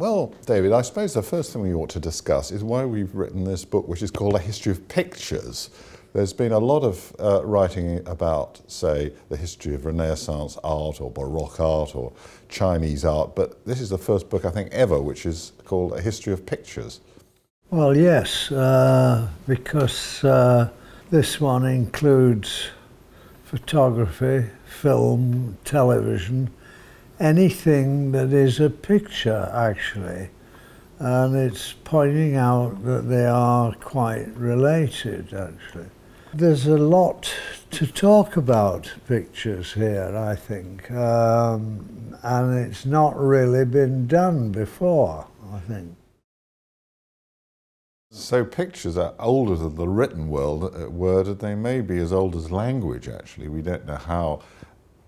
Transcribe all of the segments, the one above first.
Well, David, I suppose the first thing we ought to discuss is why we've written this book, which is called A History of Pictures. There's been a lot of uh, writing about, say, the history of Renaissance art or Baroque art or Chinese art, but this is the first book, I think, ever which is called A History of Pictures. Well, yes, uh, because uh, this one includes photography, film, television, anything that is a picture, actually. And it's pointing out that they are quite related, actually. There's a lot to talk about pictures here, I think, um, and it's not really been done before, I think. So pictures are older than the written world, uh, word, and they may be as old as language, actually. We don't know how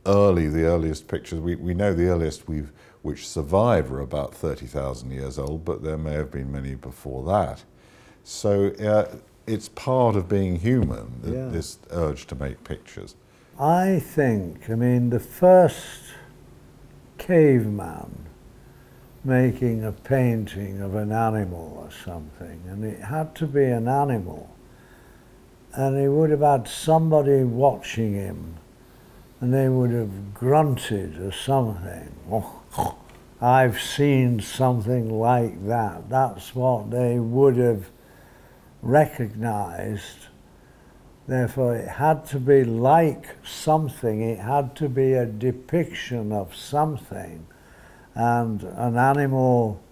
early the earliest pictures, we, we know the earliest we've, which survive are about 30,000 years old, but there may have been many before that. So uh, it's part of being human, yeah. this urge to make pictures. I think, I mean, the first caveman making a painting of an animal or something, and it had to be an animal, and he would have had somebody watching him, and they would have grunted or something. I've seen something like that. That's what they would have recognized. Therefore, it had to be like something, it had to be a depiction of something. And an animal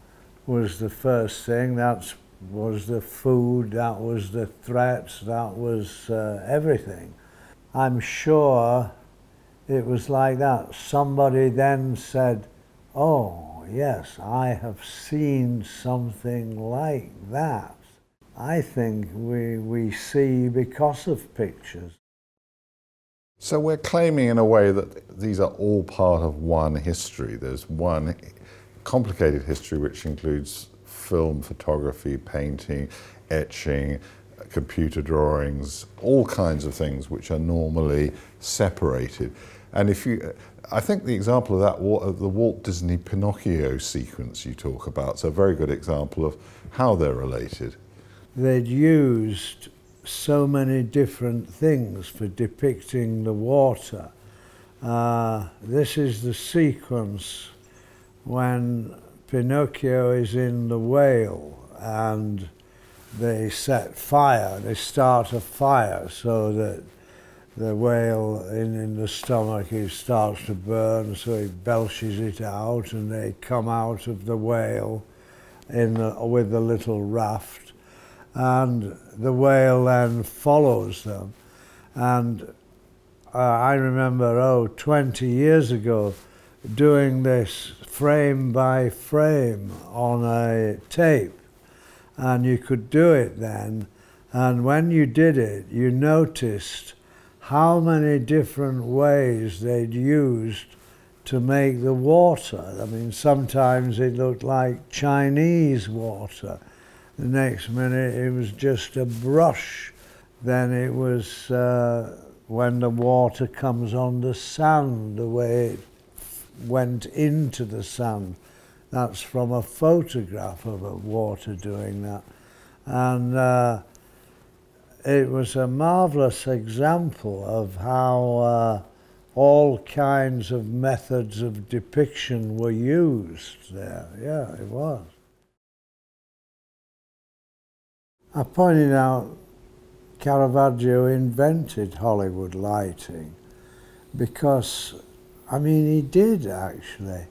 was the first thing, that was the food, that was the threats, that was uh, everything. I'm sure it was like that. Somebody then said, Oh, yes, I have seen something like that. I think we, we see because of pictures. So we're claiming in a way that these are all part of one history. There's one complicated history which includes film, photography, painting, etching, computer drawings, all kinds of things which are normally separated. And if you, I think the example of that, the Walt Disney Pinocchio sequence you talk about, is a very good example of how they're related they'd used so many different things for depicting the water. Uh, this is the sequence when Pinocchio is in the whale and they set fire, they start a fire so that the whale in, in the stomach it starts to burn so he belches it out and they come out of the whale in the, with the little raft and the whale then follows them. And uh, I remember, oh, 20 years ago, doing this frame by frame on a tape. And you could do it then. And when you did it, you noticed how many different ways they'd used to make the water. I mean, sometimes it looked like Chinese water. The next minute it was just a brush. Then it was uh, when the water comes on the sand, the way it went into the sand. That's from a photograph of a water doing that. And uh, it was a marvelous example of how uh, all kinds of methods of depiction were used there. Yeah, it was. I pointed out Caravaggio invented Hollywood lighting because, I mean, he did actually.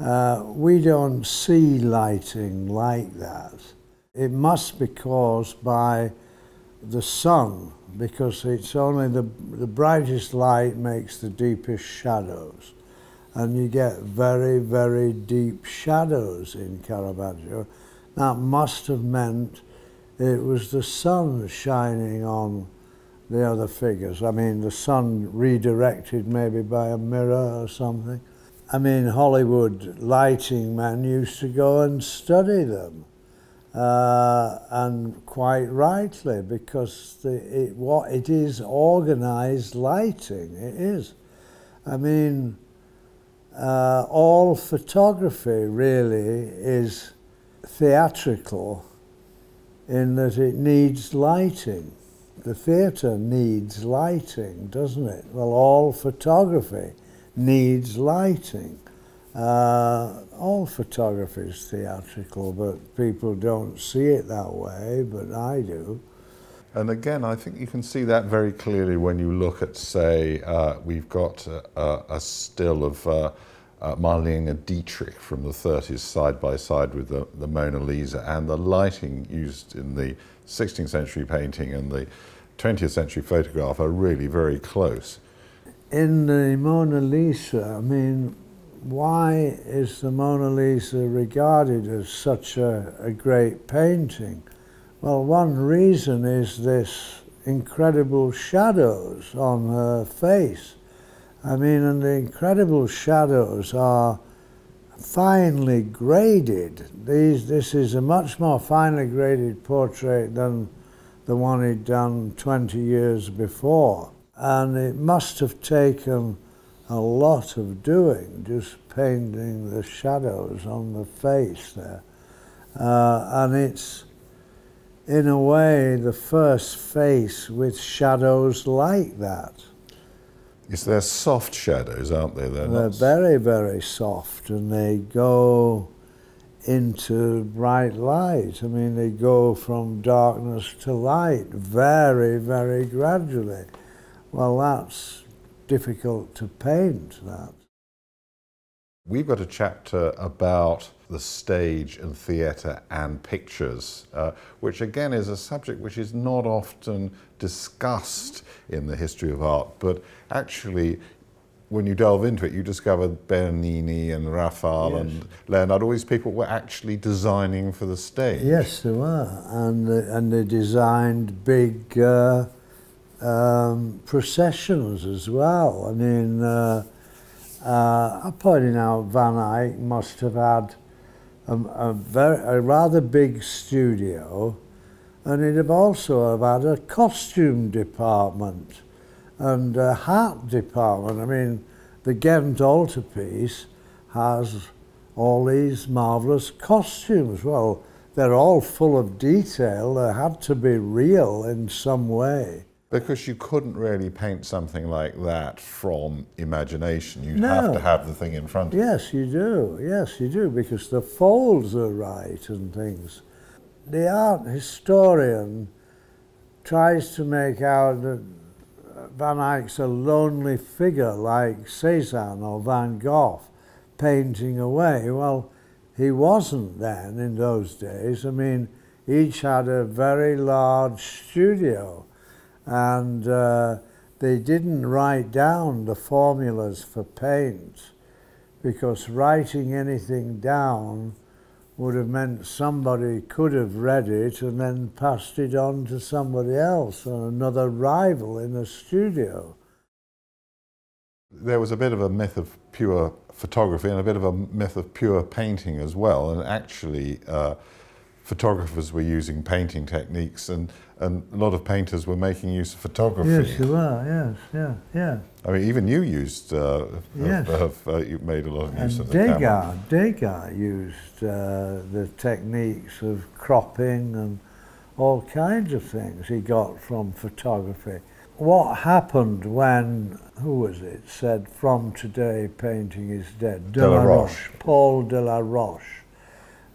Uh, we don't see lighting like that. It must be caused by the sun because it's only the, the brightest light makes the deepest shadows. And you get very, very deep shadows in Caravaggio. That must have meant it was the sun shining on the other figures. I mean, the sun redirected maybe by a mirror or something. I mean, Hollywood lighting men used to go and study them, uh, and quite rightly, because the, it, what, it is organized lighting, it is. I mean, uh, all photography really is theatrical in that it needs lighting. The theatre needs lighting, doesn't it? Well, all photography needs lighting. Uh, all photography is theatrical, but people don't see it that way, but I do. And again, I think you can see that very clearly when you look at, say, uh, we've got a, a still of uh, uh, Marlene Dietrich from the 30s side by side with the, the Mona Lisa, and the lighting used in the 16th century painting and the 20th century photograph are really very close. In the Mona Lisa, I mean, why is the Mona Lisa regarded as such a, a great painting? Well, one reason is this incredible shadows on her face. I mean, and the incredible shadows are finely graded. These, this is a much more finely graded portrait than the one he'd done 20 years before. And it must have taken a lot of doing, just painting the shadows on the face there. Uh, and it's, in a way, the first face with shadows like that. Yes, they're soft shadows, aren't they? They're, they're very, very soft, and they go into bright light. I mean, they go from darkness to light very, very gradually. Well, that's difficult to paint, that. We've got a chapter about the stage and theatre and pictures, uh, which again is a subject which is not often discussed in the history of art, but actually when you delve into it, you discover Bernini and Raphael yes. and Leonardo, all these people were actually designing for the stage. Yes, they were. And, and they designed big uh, um, processions as well. I mean, uh, uh, I'm pointing out Van Eyck must have had a, a, very, a rather big studio and he'd have also have had a costume department and a hat department. I mean, the Ghent altarpiece has all these marvellous costumes. Well, they're all full of detail. They had to be real in some way. Because you couldn't really paint something like that from imagination. You'd no. have to have the thing in front of you. Yes, you do. Yes, you do, because the folds are right and things. The art historian tries to make out that Van Eyck's a lonely figure like Cezanne or Van Gogh painting away. Well, he wasn't then in those days. I mean, each had a very large studio and uh, they didn't write down the formulas for paint because writing anything down would have meant somebody could have read it and then passed it on to somebody else or another rival in a studio. There was a bit of a myth of pure photography and a bit of a myth of pure painting as well, and actually uh, photographers were using painting techniques and, and a lot of painters were making use of photography. Yes, you were, yes, yeah, yeah. I mean, even you used, uh, yes. have, uh, you made a lot of use and of the Degas, camera. Degas used uh, the techniques of cropping and all kinds of things he got from photography. What happened when, who was it, said, from today painting is dead? Delaroche. Paul Delaroche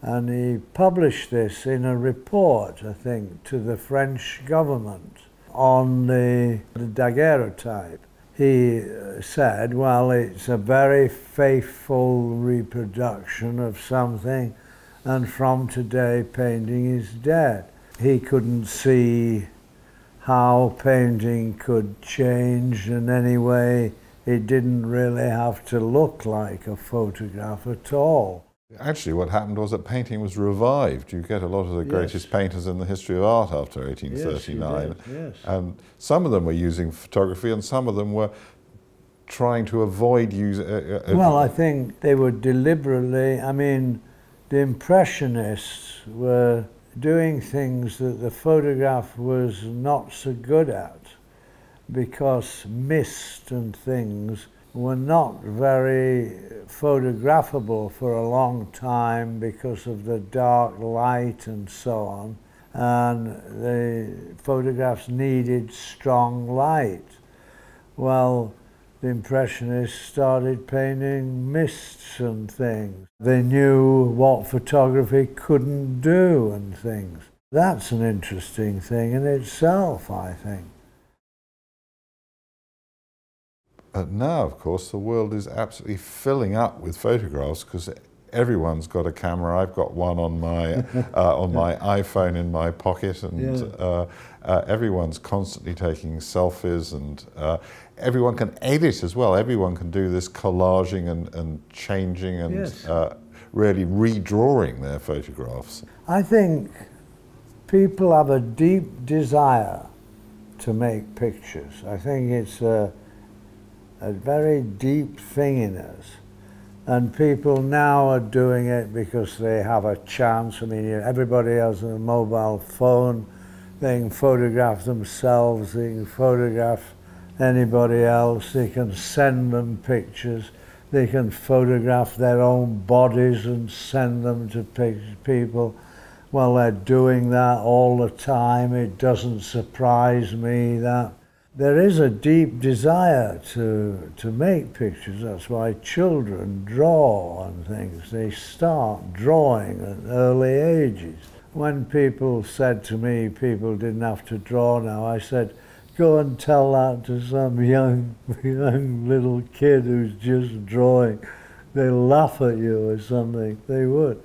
and he published this in a report, I think, to the French government on the, the daguerreotype. He uh, said, well, it's a very faithful reproduction of something, and from today painting is dead. He couldn't see how painting could change in any way. It didn't really have to look like a photograph at all. Actually, what happened was that painting was revived. You get a lot of the greatest painters in the history of art after 1839. Yes, yes. And some of them were using photography and some of them were trying to avoid using... Uh, uh, well, I think they were deliberately... I mean, the Impressionists were doing things that the photograph was not so good at because mist and things were not very photographable for a long time because of the dark light and so on. And the photographs needed strong light. Well, the Impressionists started painting mists and things. They knew what photography couldn't do and things. That's an interesting thing in itself, I think. But now, of course, the world is absolutely filling up with photographs because everyone's got a camera. I've got one on my uh, on my iPhone in my pocket, and yeah. uh, uh, everyone's constantly taking selfies, and uh, everyone can edit as well. Everyone can do this collaging and, and changing and yes. Uh, really redrawing their photographs. I think people have a deep desire to make pictures. I think it's a, a very deep thing in us. And people now are doing it because they have a chance. I mean, everybody has a mobile phone. They can photograph themselves. They can photograph anybody else. They can send them pictures. They can photograph their own bodies and send them to people. Well, they're doing that all the time. It doesn't surprise me that there is a deep desire to, to make pictures. That's why children draw on things. They start drawing at early ages. When people said to me people didn't have to draw now, I said, go and tell that to some young, young little kid who's just drawing. They'll laugh at you or something. They would.